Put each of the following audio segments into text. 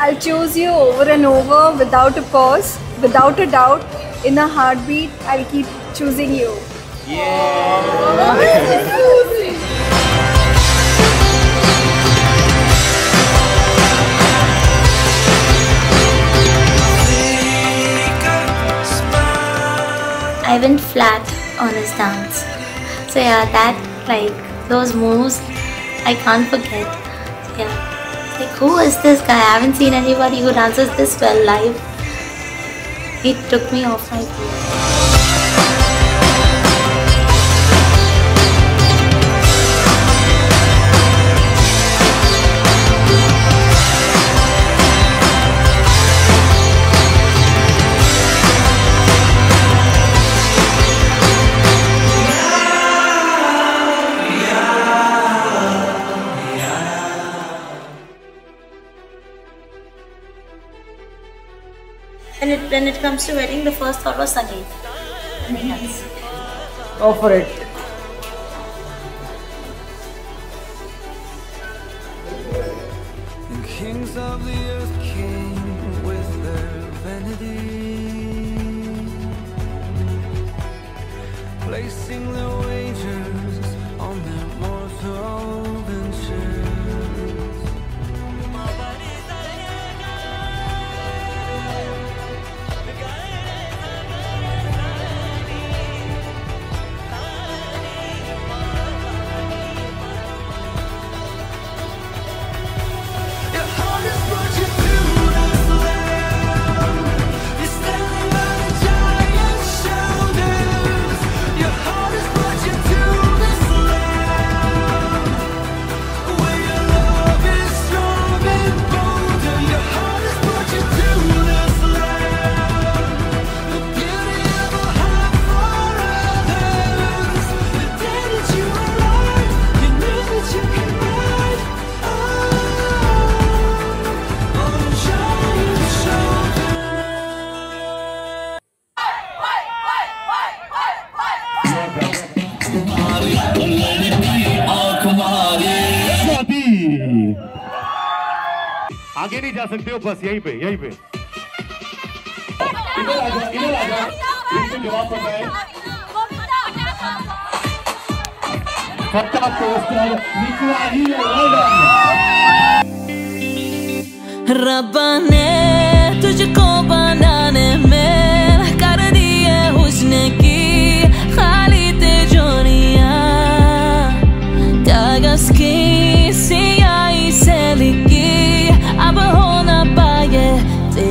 I'll choose you over and over without a pause, without a doubt. In a heartbeat, I'll keep choosing you. Yeah. I went flat on his dance. So yeah, that like those moves I can't forget. Yeah. Like who is this guy? I haven't seen anybody who dances this well live. It took me off my feet. When it when it comes to wedding, the first thought was Sangeet. Nothing else. Go for it. And kings of the earth came with their vanity, placing their wagers आगे नहीं जा सकते हो बस यहीं पे यहीं पे। इधर आ जाओ इधर आ जाओ। जवाब पता है। पोस्टर निकला ही रब्बा ने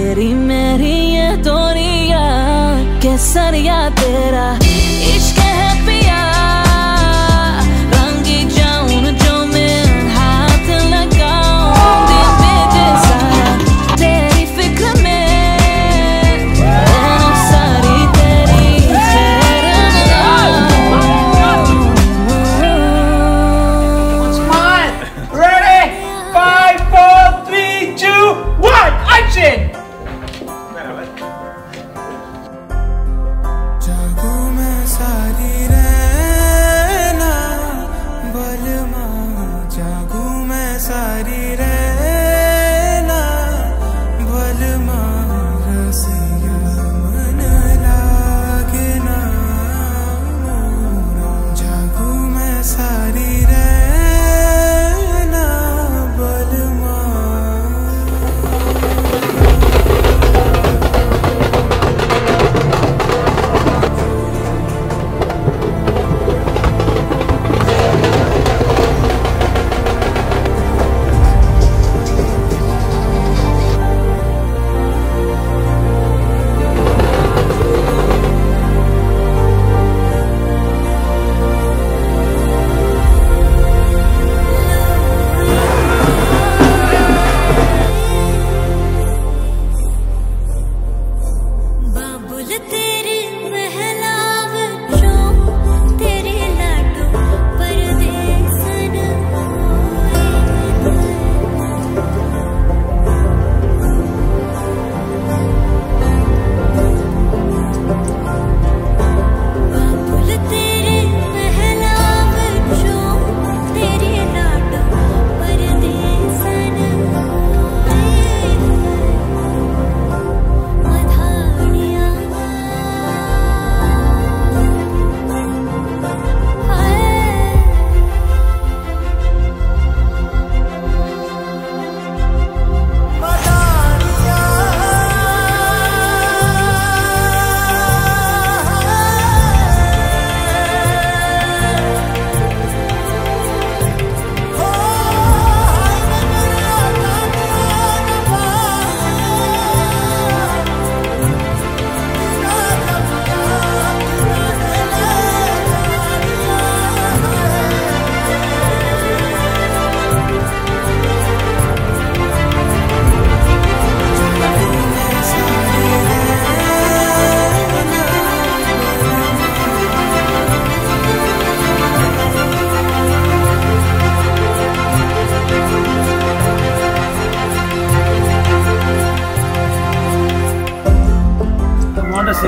तेरी मेरी ये दुनिया केसरिया तेरा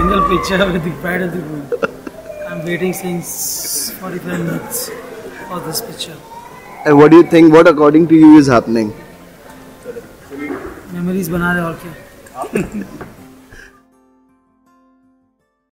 single picture with the pride of the room. I'm waiting since 45 minutes for this picture. And what do you think? What according to you is happening? Memories बना रहे और क्या